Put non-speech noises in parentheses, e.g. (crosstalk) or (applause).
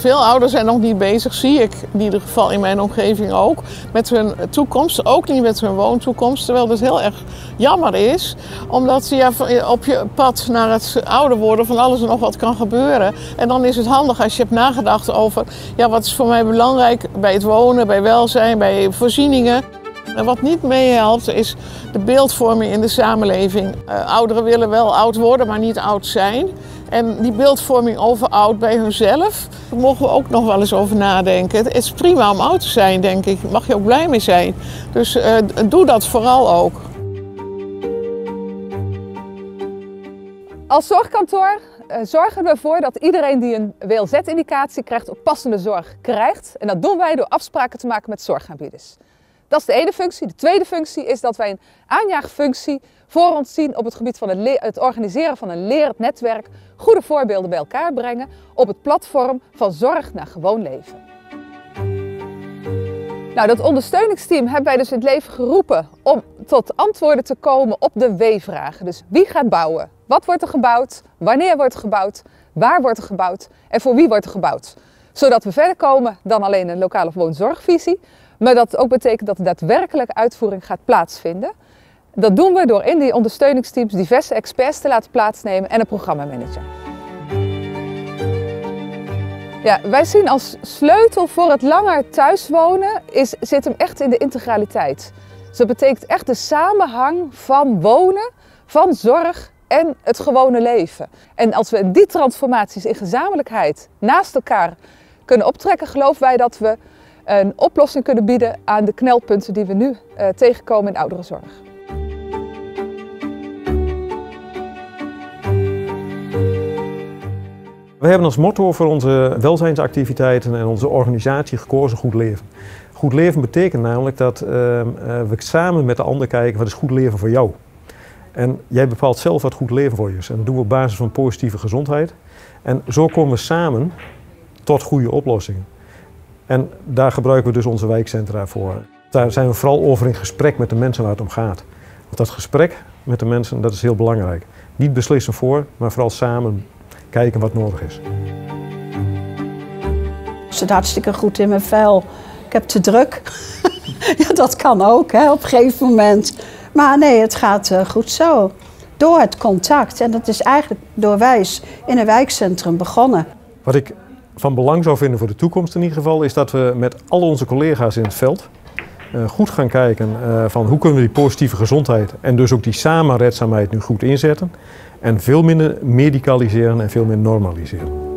Veel ouders zijn nog niet bezig, zie ik in ieder geval in mijn omgeving ook, met hun toekomst. Ook niet met hun woontoekomst. Terwijl dat heel erg jammer is, omdat ja, op je pad naar het ouder worden van alles en nog wat kan gebeuren. En dan is het handig als je hebt nagedacht over ja, wat is voor mij belangrijk bij het wonen, bij welzijn, bij voorzieningen. En wat niet meehelpt is de beeldvorming in de samenleving. Uh, ouderen willen wel oud worden, maar niet oud zijn. En die beeldvorming over oud bij hunzelf, daar mogen we ook nog wel eens over nadenken. Het is prima om oud te zijn, denk ik. Mag je ook blij mee zijn. Dus uh, doe dat vooral ook. Als zorgkantoor uh, zorgen we ervoor dat iedereen die een WLZ-indicatie krijgt ook passende zorg krijgt. En dat doen wij door afspraken te maken met zorgaanbieders. Dat is de ene functie. De tweede functie is dat wij een aanjaagfunctie voor ons zien op het gebied van het, het organiseren van een lerend netwerk, goede voorbeelden bij elkaar brengen op het platform van zorg naar gewoon leven. Nou, dat ondersteuningsteam hebben wij dus in het leven geroepen om tot antwoorden te komen op de W-vragen. Dus wie gaat bouwen? Wat wordt er gebouwd? Wanneer wordt er gebouwd? Waar wordt er gebouwd? En voor wie wordt er gebouwd? Zodat we verder komen dan alleen een lokale woonzorgvisie, maar dat ook betekent dat de daadwerkelijke uitvoering gaat plaatsvinden. Dat doen we door in die ondersteuningsteams diverse experts te laten plaatsnemen en een programmamanager. Ja, wij zien als sleutel voor het langer thuiswonen is, zit hem echt in de integraliteit. Dus dat betekent echt de samenhang van wonen, van zorg en het gewone leven. En als we die transformaties in gezamenlijkheid naast elkaar kunnen optrekken, geloven wij dat we een oplossing kunnen bieden aan de knelpunten die we nu uh, tegenkomen in ouderenzorg. We hebben als motto voor onze welzijnsactiviteiten en onze organisatie gekozen goed leven. Goed leven betekent namelijk dat uh, we samen met de ander kijken wat is goed leven voor jou. En jij bepaalt zelf wat goed leven voor je is. En dat doen we op basis van positieve gezondheid. En zo komen we samen tot goede oplossingen. En daar gebruiken we dus onze wijkcentra voor. Daar zijn we vooral over in gesprek met de mensen waar het om gaat. Want dat gesprek met de mensen, dat is heel belangrijk. Niet beslissen voor, maar vooral samen kijken wat nodig is. Ik zit hartstikke goed in mijn vel. Ik heb te druk. (laughs) ja, dat kan ook hè, op een gegeven moment. Maar nee, het gaat uh, goed zo. Door het contact. En dat is eigenlijk doorwijs in een wijkcentrum begonnen. Wat ik van belang zou vinden voor de toekomst in ieder geval, is dat we met al onze collega's in het veld uh, goed gaan kijken uh, van hoe kunnen we die positieve gezondheid en dus ook die samenredzaamheid nu goed inzetten. En veel minder medicaliseren en veel meer normaliseren.